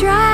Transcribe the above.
try.